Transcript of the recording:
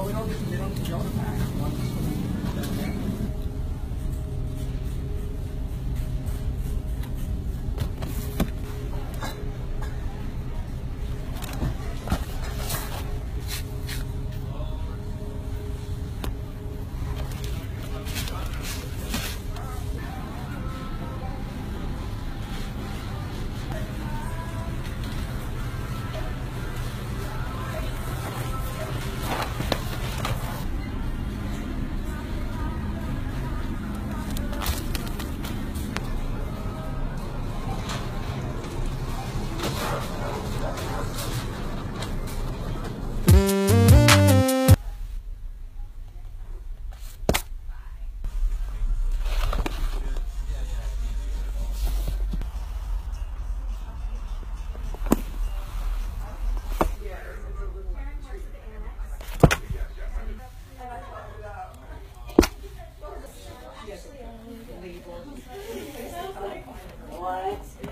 Well, we don't, they don't, they don't. lights?